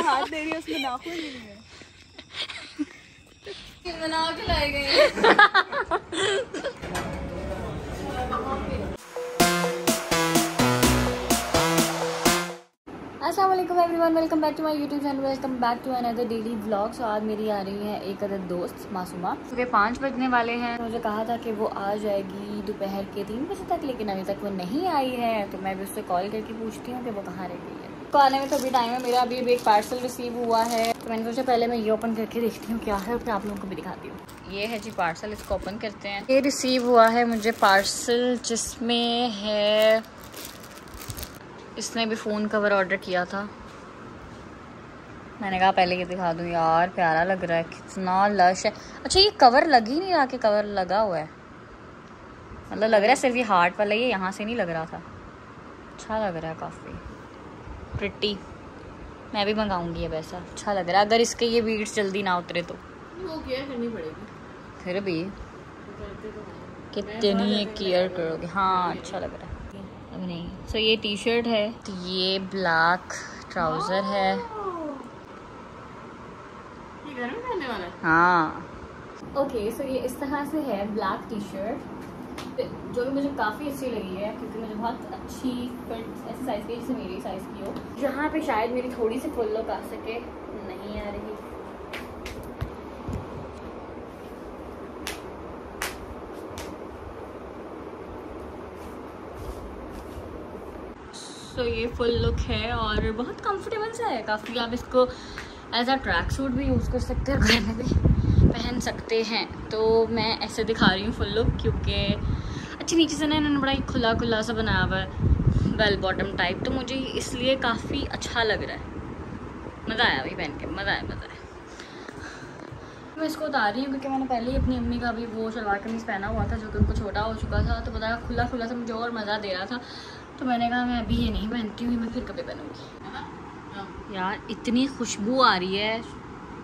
वाला हाथ दे रही है उसमें नाखून नहीं है। बना के लाए गए अस्सलाम everyone welcome back to my YouTube channel welcome back to another daily vlog so आज मेरी आ रही है एक अदर दोस्त मासूमा। सुबह पाँच बजने वाले हैं। मुझे कहा था कि वो आ जाएगी दोपहर के तीन बजे तक लेकिन अभी तक वो नहीं आई है तो मैं भी उससे कॉल करके पूछती हूँ कि वो कहाँ रह गई तो आने में तो अभी टाइम है। मेरा अभी अभी एक पार्सल रिसीव हुआ है। तो मैंने सोचा पहले मैं ये ओपन करके देखती हूँ क्या है फिर आप लोगों को भी दिखाती हूँ। ये है जी पार्सल इसको ओपन करते हैं। ये रिसीव हुआ है मुझे पार्सल जिसमें है इसने भी फ़ोन कवर ऑर्डर किया था। मैंने कहा पहले ये दिखा दूँ यार प्यारा लग रहा है कितना लश है। अच्छा ये कवर लग ही नहीं रहा कि कवर लगा हुआ है। मतलब लग रहा है सिर्फ़ ये हार्ट वाला ये यहाँ से नहीं लग रहा था। अच्छा लग रहा है काफ़ी। प्रिटी मैं भी मंगाऊँगी अब ऐसा। अच्छा लग रहा है अगर इसके ये बीड्स जल्दी ना उतरे तो। वो केयर करनी पड़ेगी। फिर भी कितनी केयर करोगे? हाँ अच्छा लग रहा है। अब नहीं। सो ये टी शर्ट है ये ब्लैक ट्राउज़र है। ये घर पहनने वाला है? हाँ। ओके सो ये इस तरह से है ब्लैक टी शर्ट जो भी मुझे काफ़ी अच्छी लगी है, क्योंकि मुझे बहुत अच्छी फिट ऐसी साइज़ की, जैसे मेरी साइज़ की हो। जहाँ पे शायद मेरी थोड़ी सी फुल लुक आ सके, नहीं आ रही। सो ये फुल लुक है और बहुत कंफर्टेबल सा है काफ़ी। आप इसको एज अ ट्रैक सूट भी यूज़ कर सकते हैं घर में भी पहन सकते हैं। तो मैं ऐसे दिखा रही हूँ फुल लुक क्योंकि अच्छा नीचे से ना इन्होंने बड़ा ही खुला खुला सा बनाया हुआ है वेल बॉटम टाइप तो मुझे इसलिए काफ़ी अच्छा लग रहा है। मज़ा आया अभी पहन के मज़ा आया मज़ा आया। मैं इसको उतार रही हूँ क्योंकि मैंने पहले ही अपनी अम्मी का भी वो शलवार कमीज़ पहना हुआ था जो कि उनको छोटा हो चुका था तो बताया खुला खुला सा मुझे और मज़ा दे रहा था। तो मैंने कहा मैं अभी ये नहीं पहनती हूँ मैं फिर कभी पहनूँगी। यार इतनी खुशबू आ रही है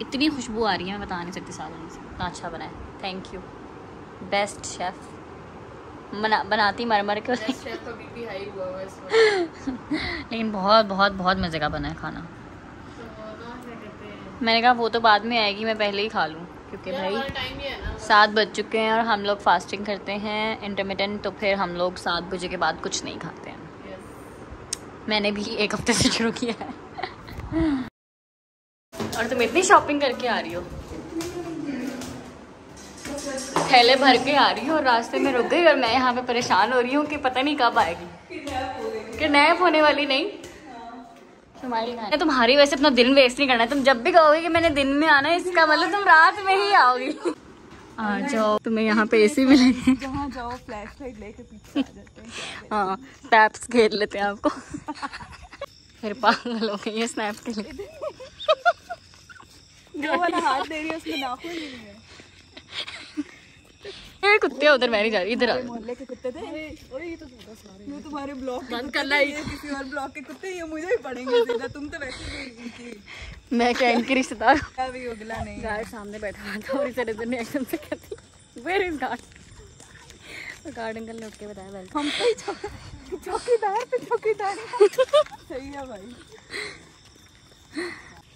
इतनी खुशबू आ रही है मैं बता नहीं सकती सालों से। इतना अच्छा बना है थैंक यू बेस्ट शेफ़ बना बनाती मर मर के। वक्त। लेकिन बहुत बहुत बहुत मज़े का बना है खाना। तो हैं? मैंने कहा वो तो बाद में आएगी मैं पहले ही खा लूँ। क्योंकि भाई सात बज चुके हैं और हम लोग फास्टिंग करते हैं इंटरमीडियंट तो फिर हम लोग सात बजे के बाद कुछ नहीं खाते हैं। Yes. मैंने भी एक हफ़्ते से शुरू किया है। और तुम इतनी शॉपिंग करके आ रही हो। थैले भर के आ रही हूँ और रास्ते में रुक गई और मैं यहाँ पे परेशान हो रही हूँ कि पता नहीं कब आएगी। कि नैप होने वाली नहीं। तुम्हारी तुम्हारी वैसे अपना दिन वेस्ट नहीं करना है। तुम जब भी कहोगे कि मैंने दिन में आना है इसका मतलब तुम रात में ही आओगी। आ जाओ। तुम्हें यहाँ पे एसी मिलेंगे। जहाँ जाओ फ्लैश लाइट लेके पीछे हैं। हाँ पैप्स घेर लेते हैं आपको। फिर पागल हो गई है स्नैप के लिए। जो वाला हाथ दे रही है उसमें नाखून नहीं है। ये कुत्ते उधर मैं नहीं जा रही इधर आ मोहल्ले के कुत्ते थे। ये तो ये तुम्हारे ब्लॉक बंद करना ही किसी और ब्लॉक के कुत्ते ये मुझे भी पड़ेंगे सीधा। तुम तो वैसे भी मैं क्या इनकी रिश्तेदार हूँ? क्या भी उगला नहीं। है। गार्ड सामने बैठा हुआ था और इसे रिजन ने एकदम से कहती where is guard guard uncle ने उठ के बताया वेलकम हम चौ- चौकीदार पे चौकीदार। सही है भाई।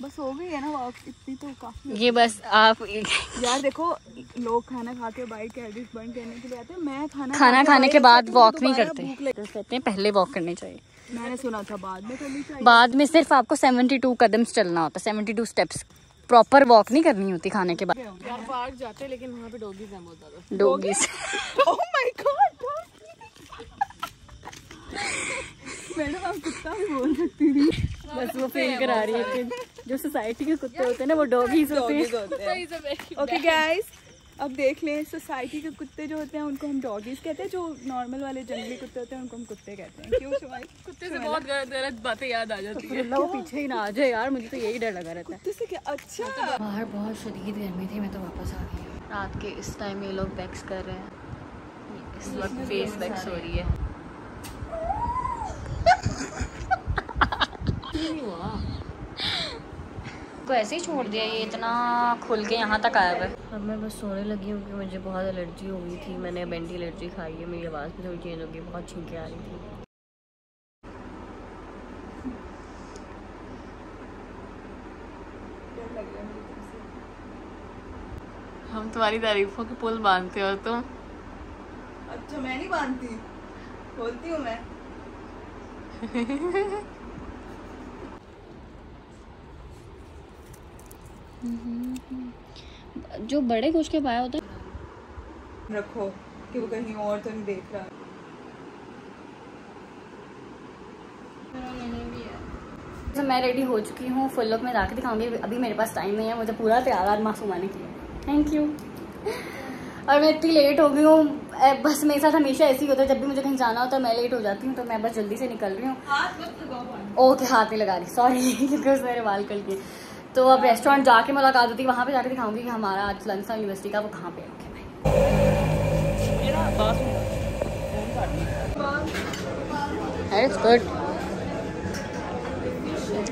बस हो गई है ना वॉक इतनी तो काफ़ी ये बस आप यार देखो लोग खाना खा के बाइक एडिट बंद करने के लिए आते हैं। मैं खाना खाना खाने के बाद वॉक नहीं करते। लग- तो कहते हैं पहले वॉक करनी चाहिए। मैंने सुना था बाद में करनी चाहिए। बाद में सिर्फ़ आपको 72 कदम चलना होता है 72 स्टेप्स प्रॉपर वॉक नहीं करनी होती खाने के बाद। यार पार्क जाते हैं लेकिन वहाँ पे डॉगीज हैं बहुत ज़्यादा। Doggy oh my God madam आप कुत्ता भी बोल सकती थी। बस वो फील करा रही है कि जो सोसाइटी के कुत्ते होते हैं ना वो डॉगीज होते हैं। हैं. ओके गाइस अब देख लें सोसाइटी के कुत्ते जो होते हैं उनको हम डॉगीज कहते हैं जो नॉर्मल वाले जंगली कुत्ते होते हैं उनको हम कुत्ते कहते हैं। क्यों शुमाई कुत्ते से बहुत गलत बातें याद आ जाती अल्लाह वो पीछे ही ना आ जाए यार मुझे तो यही डर लगा रहता है। कुत्ते से क्या? अच्छा। बाहर बहुत शदीद गर्मी थी मैं तो वापस आ गई रात के इस टाइम ये लोग वैक्स कर रहे हैं। इस वक्त फेस वैक्स हो रही है। इसको ऐसे ही छोड़ दिया ये इतना खुल के यहाँ तक आया हुआ है। अब मैं बस सोने लगी हूँ कि मुझे बहुत एलर्जी हो गई थी। मैंने अब एंटी एलर्जी खाई है मेरी आवाज़ भी थोड़ी चेंज हो गई बहुत छिंके आ रही थी। हम तुम्हारी तारीफों के पुल बांधते हो तुम अच्छा मैं नहीं बांधती बोलती हूँ मैं। जो बड़े कुछ के पाया होता रखो कि वो कहीं और तो नहीं देख रहा। तो मैं रेडी हो चुकी हूँ फुल लुक में जाके दिखाऊँगी। अभी मेरे पास टाइम नहीं है मुझे पूरा तैयार आज मासूम आने के लिए। थैंक यू और मैं इतनी लेट हो गई हूँ बस मेरे साथ हमेशा ऐसे ही होता है। जब भी मुझे कहीं जाना होता है मैं लेट हो जाती हूँ तो मैं बस जल्दी से निकल रही हूँ। ओके हाथ नहीं लगा रही सॉरी क्योंकि मेरे बाल कल के तो अब रेस्टोरेंट जाके मुलाकात होती है वहाँ पे जाके दिखाऊँगी कि हमारा आज लंसा यूनिवर्सिटी का, वो कहाँ पे रखे भाई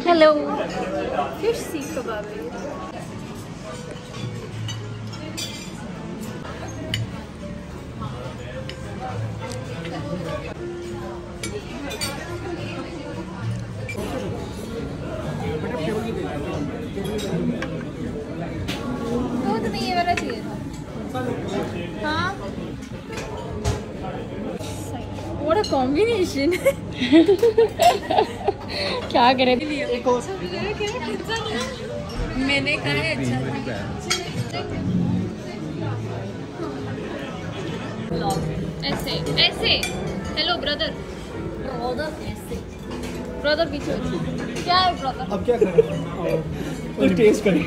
हेलो फ़िश सीख कबाब कॉम्बिनेशन क्या करे? मैंने कहा है अच्छा। ऐसे ऐसे। हेलो ब्रदर ब्रदर ऐसे। ब्रदर पीछे क्या है ब्रदर अब क्या करें? टेस्ट करें।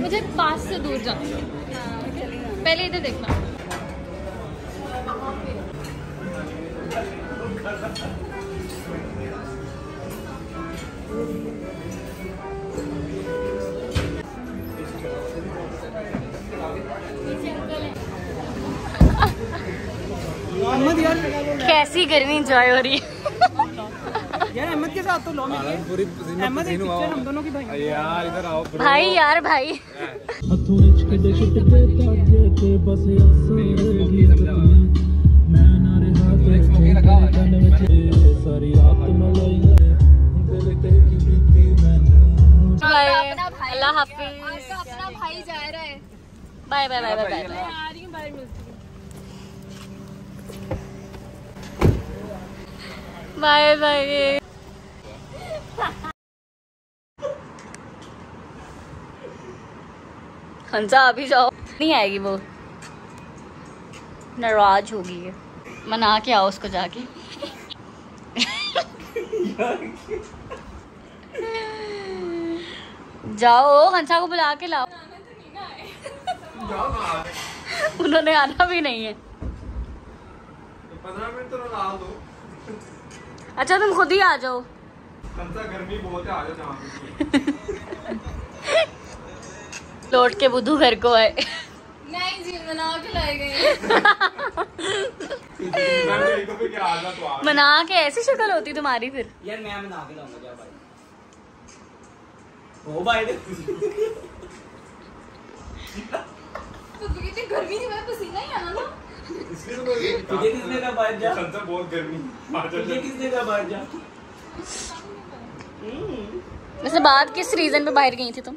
मुझे पास से दूर जाना पहले इधर देखना। कैसी गर्मी इंजॉय हो रही है? यार अहमद के साथ तो लो मेरी पूरी अहमद एक पिक्चर हम दोनों की भाई यार इधर आओ भाई यार भाई। अल्लाह हाफिज अपना भाई जा रहा है। Bye bye bye bye bye. आ रही हूँ मिलती बाय बाय। हंसा अभी जाओ। नहीं आएगी वो। नाराज़ होगी ये। मना के आओ उसको जाके। जाओ हंसा को बुला के लाओ। उन्होंने आना भी नहीं है। पंद्रह मिनट तो दो। अच्छा तुम खुद ही आ जाओ। गर्मी बहुत है आ जाओ लौट के बुद्धू घर को आए। नहीं जी मना के लाए गए। तो तो मना के ऐसी शक्ल होती तुम्हारी फिर। यार मैं बना के लाऊँगा भाई ओ तो तुझे गर्मी नहीं मैं पसीना ही आना ना। इसलिए तो मैं तुझे किसने कहा बाहर जा? कंसा बहुत गर्मी। तुझे किसने कहा बाहर जा? वैसे बात किस रीजन पे बाहर गई थी तुम?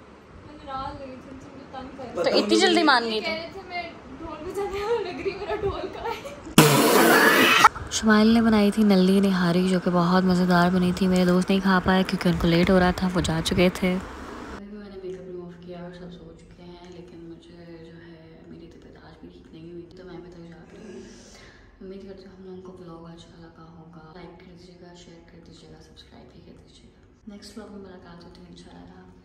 हो तो इतनी जल्दी मान गई थी रहे थे मैं ढोल बजाने वाला लग रही मेरा ढोल का है। शुमाइल ने बनाई थी नल्ली निहारी जो कि बहुत मज़ेदार बनी थी। मेरे दोस्त नहीं खा पाए क्योंकि उनको लेट हो रहा था वो जा चुके थे मैंने मेकअप रिमूव किया और सब सो चुके हैं लेकिन मुझे जो है मेरी तबीयत आज भी ठीक नहीं हुई तो मैं भी तक जा रही हूँ हम लोगों को ब्लॉग अच्छा लगा होगा लाइक कर दीजिएगा शेयर कर दीजिएगा सब्सक्राइब भी कर दीजिएगा। नेक्स्ट ब्लॉग में मुलाकात होती है, इंशाल्लाह।